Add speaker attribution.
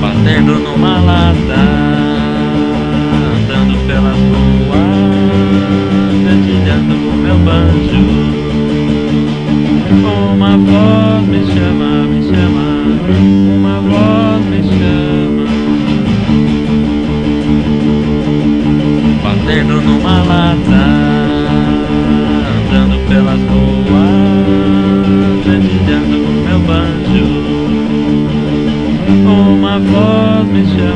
Speaker 1: Batendo numa lata, andando pelas ruas, dedilhando o meu banjo. Uma voz me chama, me chama, uma voz me chama. Batendo numa lata. Oh, my voz.